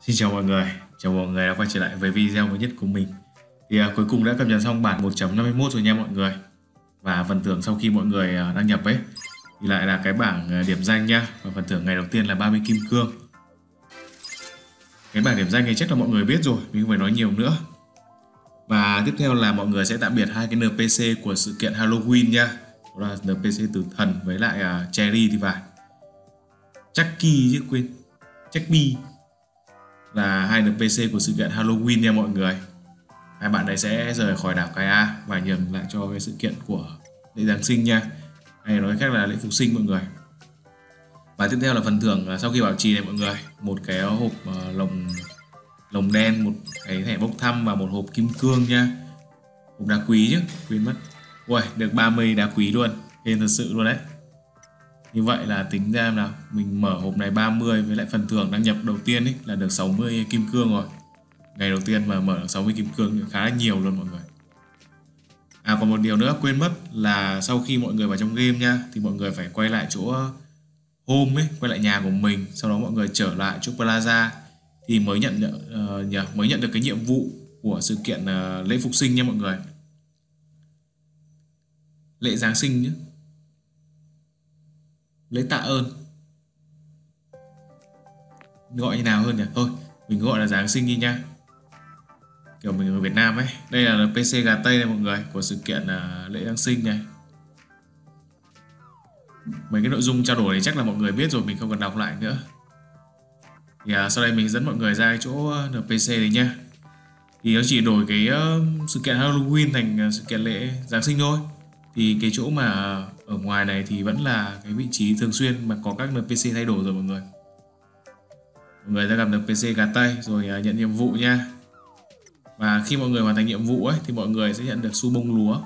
Xin chào mọi người, chào mọi người đã quay trở lại với video mới nhất của mình. Thì à, cuối cùng đã cập nhật xong bản 1.51 rồi nha mọi người. Và phần thưởng sau khi mọi người à, đăng nhập ấy Thì lại là cái bảng à, điểm danh nha. Và phần thưởng ngày đầu tiên là 30 kim cương. Cái bảng điểm danh này chắc là mọi người biết rồi, mình không phải nói nhiều nữa. Và tiếp theo là mọi người sẽ tạm biệt hai cái NPC của sự kiện Halloween nha. Đó là NPC tử thần với lại à, Cherry thì phải. Chucky chứ quên. Chucky là hai NPC của sự kiện Halloween nha mọi người. Hai bạn này sẽ rời khỏi đảo cái A và nhường lại cho cái sự kiện của lễ Giáng sinh nha. Hay nói khác là lễ phục sinh mọi người. Và tiếp theo là phần thưởng sau khi bảo trì này mọi người, một cái hộp ờ, lồng lồng đen, một cái thẻ bốc thăm và một hộp kim cương nha. Hộp đá quý chứ, quên mất. Ui được 30 đá quý luôn. Hên thật sự luôn đấy như vậy là tính ra là mình mở hộp này 30 với lại phần thưởng đăng nhập đầu tiên ấy là được 60 kim cương rồi. Ngày đầu tiên mà mở được 60 kim cương thì khá là nhiều luôn mọi người. À còn một điều nữa quên mất là sau khi mọi người vào trong game nha thì mọi người phải quay lại chỗ ờ, home ấy quay lại nhà của mình sau đó mọi người trở lại chỗ plaza thì mới nhận uh, nhờ, mới nhận được cái nhiệm vụ của sự kiện uh, lễ phục sinh nha mọi người. Lễ giáng sinh nhé lấy tạ ơn. Gọi như nào hơn nhỉ? Thôi mình gọi là giáng sinh đi nha. Kiểu mình ở Việt Nam ấy. Đây là PC gà tây này mọi người của sự kiện uh, lễ Giáng sinh này. Mấy cái nội dung trao đổi này chắc là mọi người biết rồi mình không cần đọc lại nữa. Thì uh, sau đây mình dẫn mọi người ra cái chỗ à, NPC này nhá thì nó chỉ đổi cái uh, sự kiện Halloween thành uh, sự kiện lễ Giáng sinh thôi. Thì cái chỗ mà ở ngoài này thì vẫn là cái vị trí thường xuyên mà có các NPC thay đổi rồi mọi người. Mọi người đã gặp NPC gà tay rồi à, nhận nhiệm vụ nha. Và khi mọi người hoàn thành nhiệm vụ ấy thì mọi người sẽ nhận được xu bông lúa.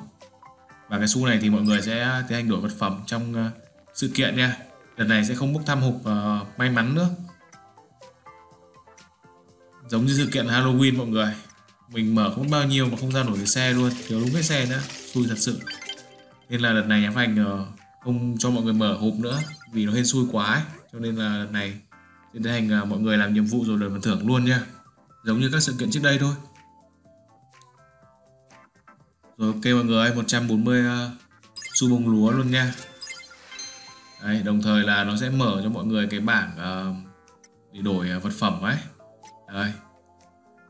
Và cái xu này thì mọi người sẽ tiến hành đổi vật phẩm trong à, sự kiện nha. Lần này sẽ không bốc thăm hộp uh, à, may mắn nữa. Giống như sự kiện Halloween mọi người. Mình mở không bao nhiêu mà không ra nổi cái xe luôn. Thiếu đúng cái xe nữa. Xui thật sự nên là đợt này nhà Thành không cho mọi người mở hộp nữa vì nó hên xui quá ấy. cho nên là đợt này tiến hành à, mọi người làm nhiệm vụ rồi được phần thưởng luôn nha. Giống như các sự kiện trước đây thôi. Rồi ok mọi người 140 uh, à, xu bông lúa luôn nha. Đấy, đồng thời là nó sẽ mở cho mọi người cái bảng uh, để đổi uh, vật phẩm ấy. Đây.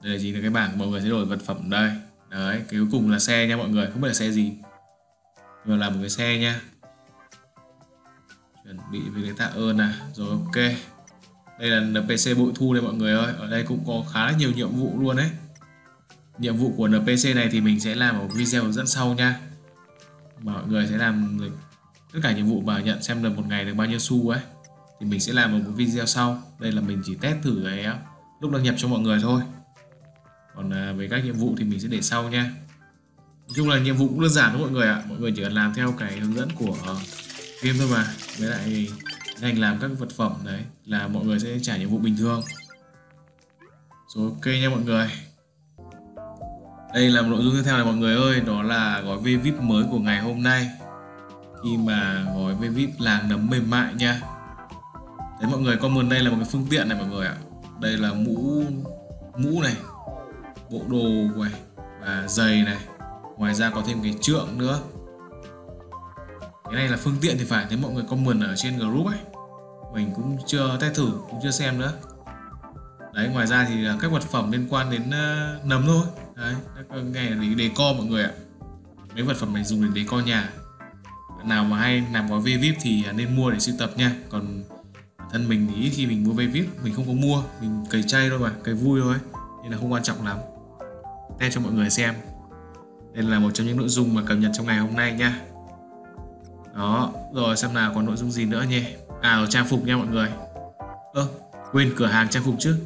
Đây là chính là cái bảng mọi người sẽ đổi vật phẩm đây. Đấy cái cuối cùng là xe nha mọi người không biết là xe gì và làm một cái xe nha. Chuẩn bị về cái tạ ơn à. Rồi, ok. Đây là NPC bội thu đây mọi người ơi. Ở đây cũng có khá là nhiều nhiệm vụ luôn đấy nhiệm vụ của NPC này thì mình sẽ làm ở video hướng dẫn sau nha. Mọi người sẽ làm được tất cả nhiệm vụ mà nhận xem được một ngày được bao nhiêu xu ấy, thì mình sẽ làm một video sau. Đây là mình chỉ test thử cái, lúc đăng nhập cho mọi người thôi. Còn à, về các nhiệm vụ thì mình sẽ để sau nha. Nói chung là nhiệm vụ cũng đơn giản đúng mọi người ạ. Mọi người chỉ cần làm theo cái hướng dẫn của ờ, game thôi mà. Với lại hành làm các vật phẩm đấy là mọi người sẽ trả nhiệm vụ bình thường. Rồi, ok nha mọi người. Đây là một nội dung tiếp theo này mọi người ơi. Đó là gói V VIP mới của ngày hôm nay. Khi mà gói V VIP làng nấm mềm mại nha. Đấy mọi người, comment đây là một cái phương tiện này mọi người ạ. Đây là mũ mũ này, Bộ đồ này và giày này ngoài ra có thêm cái trượng nữa. Cái này là phương tiện thì phải thấy mọi người comment ở trên group ấy mình cũng chưa test thử cũng chưa xem nữa. Đấy ngoài ra thì à, các vật phẩm liên quan đến uh, nấm thôi. Đấy các à, ngày là để co mọi người ạ. Mấy vật phẩm này dùng để đề co nhà nào mà hay làm gói VIP thì nên mua để sưu tập nha. Còn thân mình thì ít khi mình mua VIP mình không có mua mình cày chay thôi mà cày vui thôi nên là không quan trọng lắm. Test cho mọi người xem đây là một trong những nội dung mà cập nhật trong ngày hôm nay nha. Đó rồi xem nào còn nội dung gì nữa nhỉ? À trang phục nha mọi người. Ơ quên cửa hàng trang phục chứ?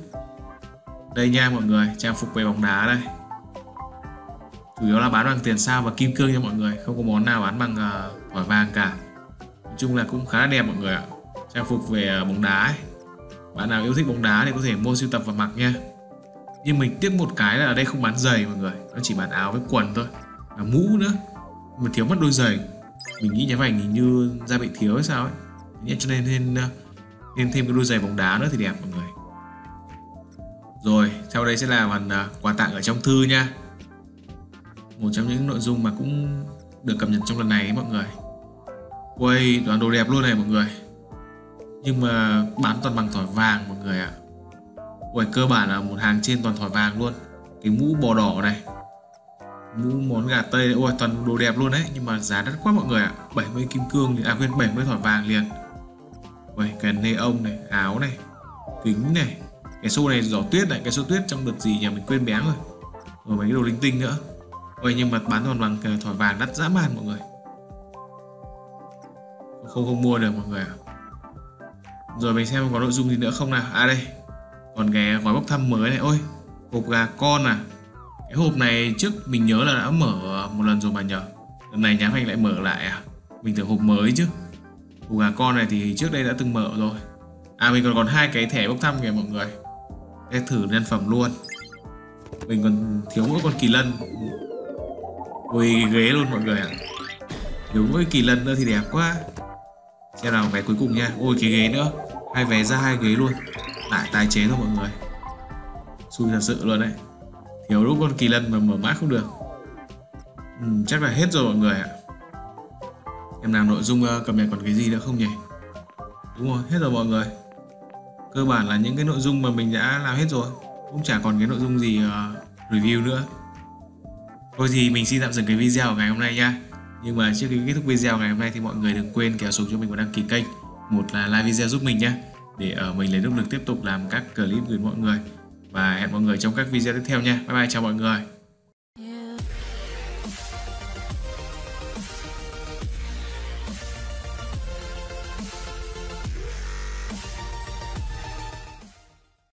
Đây nha mọi người trang phục về bóng đá đây. Chủ yếu là bán bằng tiền sao và kim cương nha mọi người không có món nào bán bằng ờ, uh, thỏi vàng cả. Nói chung là cũng khá là đẹp mọi người ạ. Trang phục về uh, bóng đá ấy. bạn nào yêu thích bóng đá thì có thể mua sưu tập và mặc nha nhưng mình tiếc một cái là ở đây không bán giày mọi người. Nó chỉ bán áo với quần thôi. Và mũ nữa. Mà thiếu mất đôi giày. Mình nghĩ nhà vành hình như da bị thiếu hay sao ấy. Nên cho nên nên ờ, nên thêm cái đôi giày bóng đá nữa thì đẹp mọi người. Rồi sau đây sẽ là phần ờ, quà tặng ở trong thư nha một trong những nội dung mà cũng được cập nhật trong lần này ấy, mọi người. Quay toàn đồ đẹp luôn này mọi người. Nhưng mà bán toàn bằng thỏi vàng mọi người ạ. à. Uầy, cơ bản là một hàng trên toàn thỏi vàng luôn. Cái mũ bò đỏ này Mũ món gà tây Ôi, toàn đồ đẹp luôn đấy. Nhưng mà giá đắt quá mọi người ạ. à. 70 kim cương, à quên 70 thỏi vàng liền. Uầy, cái nê ông này, áo này Kính này Cái xô này giỏ tuyết này, cái xô tuyết trong đợt gì nhà mình quên bén rồi. Rồi mấy cái đồ linh tinh nữa. Ôi nhưng mà bán toàn bằng thỏi vàng đắt dã man mọi người. Không không mua được mọi người ạ. Rồi mình xem có nội dung gì nữa không nào? À đây. Còn cái gói bốc thăm mới này, Ôi, hộp gà con à. Cái hộp này trước mình nhớ là đã mở một lần rồi mà nhờ. Lần này nhà anh lại mở lại à? Mình tưởng hộp mới chứ. Hộp gà con này thì trước đây đã từng mở rồi. À mình còn còn hai cái thẻ bốc thăm kìa mọi người. Để thử nhân phẩm luôn. Mình còn thiếu mỗi con kỳ lân. Ui, ghế luôn mọi người ạ. À. Thiếu mỗi kỳ lân nữa thì đẹp quá. Xem nào, vé cuối cùng nha. Ôi, cái ghế nữa. Hai vé ra hai ghế luôn. Lại tái chế thôi mọi người. Xui thật sự luôn đấy. Thiếu lúc con kỳ lân mà mở mát không được. Ừ, Chắc là hết rồi mọi người ạ. Em làm nội dung ờ, cập nhật còn cái gì nữa không nhỉ? Đúng rồi hết rồi mọi người. Cơ bản là những cái nội dung mà mình đã làm hết rồi. Cũng chả còn cái nội dung gì uh, review nữa. Thôi thì mình xin tạm dừng cái video ngày hôm nay nha. Nhưng mà trước khi kết thúc video ngày hôm nay thì mọi người đừng quên kéo xuống cho mình một đăng ký kênh. Một là like video giúp mình nhé để ở ờ, mình lấy động lực tiếp tục làm các clip gửi mọi người. Và hẹn mọi người trong các video tiếp theo nha. Bye bye, chào mọi người.